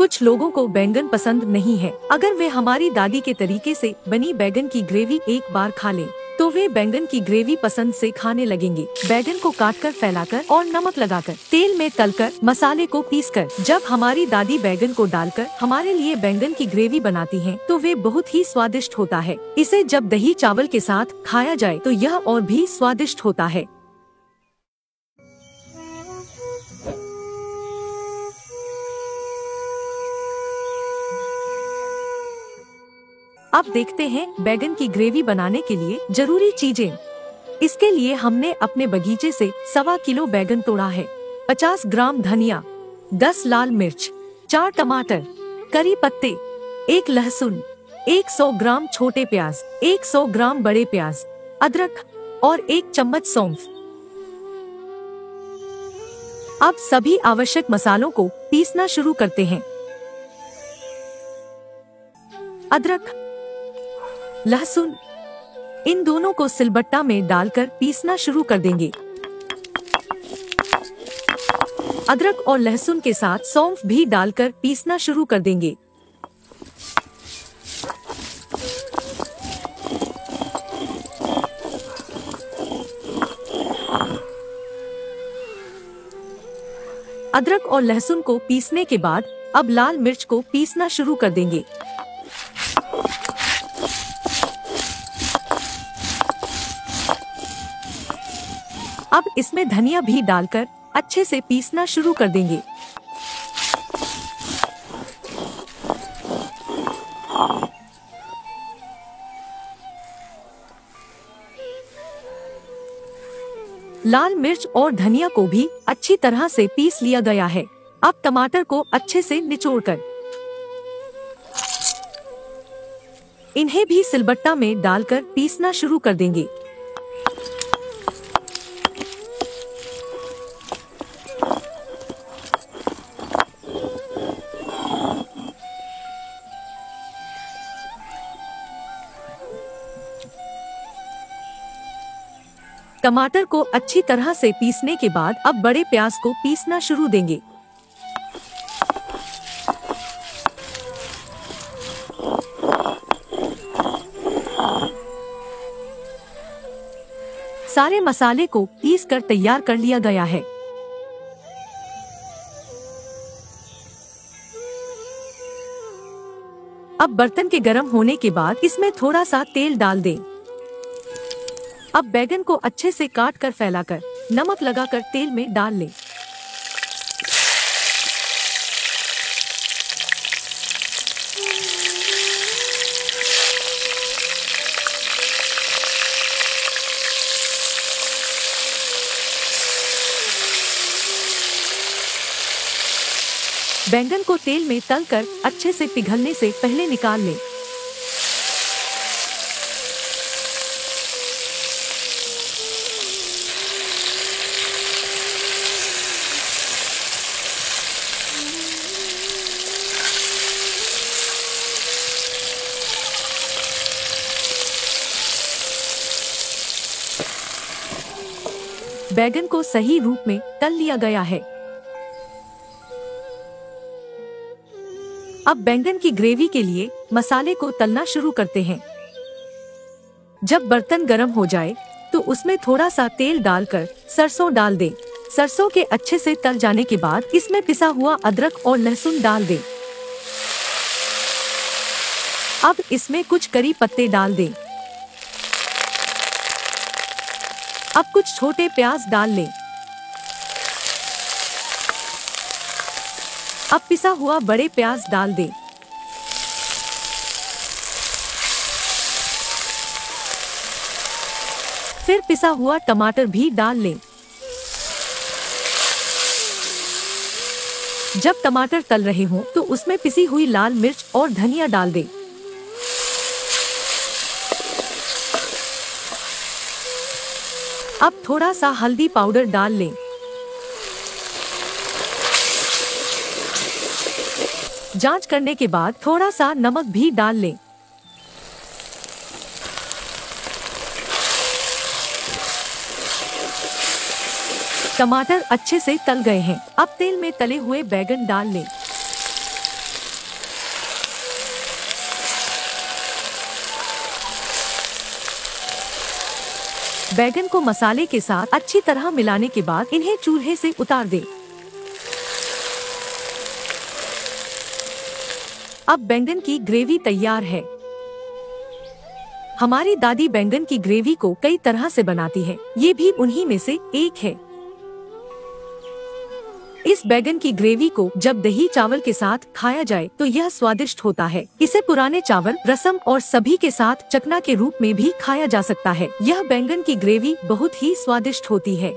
कुछ लोगों को बैंगन पसंद नहीं है। अगर वे हमारी दादी के तरीके से बनी बैंगन की ग्रेवी एक बार खा लें तो वे बैंगन की ग्रेवी पसंद से खाने लगेंगे। बैंगन को काटकर फैलाकर और नमक लगाकर तेल में तलकर मसाले को पीसकर जब हमारी दादी बैंगन को डालकर हमारे लिए बैंगन की ग्रेवी बनाती हैं, तो वे बहुत ही स्वादिष्ट होता है। इसे जब दही चावल के साथ खाया जाए तो यह और भी स्वादिष्ट होता है। अब देखते हैं, बैगन की ग्रेवी बनाने के लिए ज़रूरी चीज़ें। इसके लिए हमने अपने बगीचे से सवा किलो बैगन तोड़ा है। 50 ग्राम धनिया 10 लाल मिर्च, चार टमाटर, करी पत्ते, एक लहसुन 100 ग्राम छोटे प्याज 100 ग्राम बड़े प्याज, अदरक और एक चम्मच सौंफ। अब सभी आवश्यक मसालों को पीसना शुरू करते हैं। अदरक लहसुन। इन दोनों को सिलबट्टा में डालकर पीसना शुरू कर देंगे। अदरक और लहसुन के साथ सौंफ भी डालकर पीसना शुरू कर देंगे। अदरक और लहसुन को पीसने के बाद अब लाल मिर्च को पीसना शुरू कर देंगे। अब इसमें धनिया भी डालकर अच्छे से पीसना शुरू कर देंगे। लाल मिर्च और धनिया को भी अच्छी तरह से पीस लिया गया है। अब टमाटर को अच्छे से निचोड़कर। इन्हें भी सिलबट्टा में डालकर पीसना शुरू कर देंगे। टमाटर को अच्छी तरह से पीसने के बाद अब बड़े प्याज को पीसना शुरू देंगे। सारे मसाले को पीस कर तैयार कर लिया गया है। अब बर्तन के गर्म होने के बाद इसमें थोड़ा सा तेल डाल दें। अब बैगन को अच्छे से काट कर फैला कर नमक लगा कर तेल में डाल लें। बैंगन को तेल में तल कर अच्छे से पिघलने से पहले निकाल लें। बैगन को सही रूप में तल लिया गया है। अब बैंगन की ग्रेवी के लिए मसाले को तलना शुरू करते हैं जब बर्तन गर्म हो जाए तो उसमें थोड़ा सा तेल डालकर सरसों डाल दें। सरसों के अच्छे से तल जाने के बाद इसमें पिसा हुआ अदरक और लहसुन डाल दें। अब इसमें कुछ करी पत्ते डाल दें। अब कुछ छोटे प्याज डाल लें अब पिसा हुआ बड़े प्याज डाल दें। फिर पिसा हुआ टमाटर भी डाल लें। जब टमाटर तल रहे हों तो उसमें पिसी हुई लाल मिर्च और धनिया डाल दें। अब थोड़ा सा हल्दी पाउडर डाल लें। जाँच करने के बाद थोड़ा सा नमक भी डाल लें। टमाटर अच्छे से तल गए हैं। अब तेल में तले हुए बैगन डाल लें। बैगन को मसाले के साथ अच्छी तरह मिलाने के बाद इन्हें चूल्हे से उतार दें। अब बैंगन की ग्रेवी तैयार है। हमारी दादी बैंगन की ग्रेवी को कई तरह से बनाती है। ये भी उन्हीं में से एक है। इस बैगन की ग्रेवी को जब दही चावल के साथ खाया जाए तो यह स्वादिष्ट होता है। इसे पुराने चावल, रसम और सभी के साथ चकना के रूप में भी खाया जा सकता है। यह बैंगन की ग्रेवी बहुत ही स्वादिष्ट होती है।